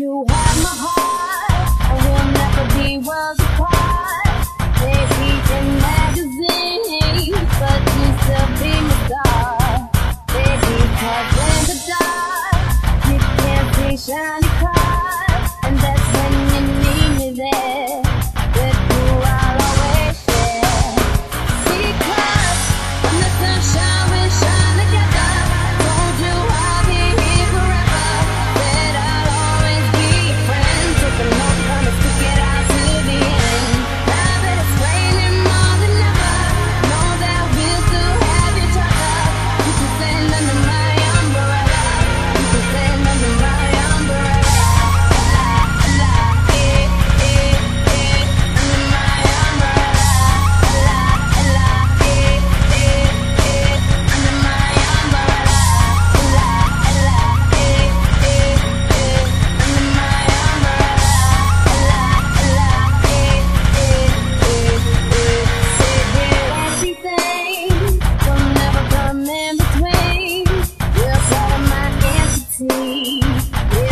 You have my heart, and we'll never be worlds apart. Yeah.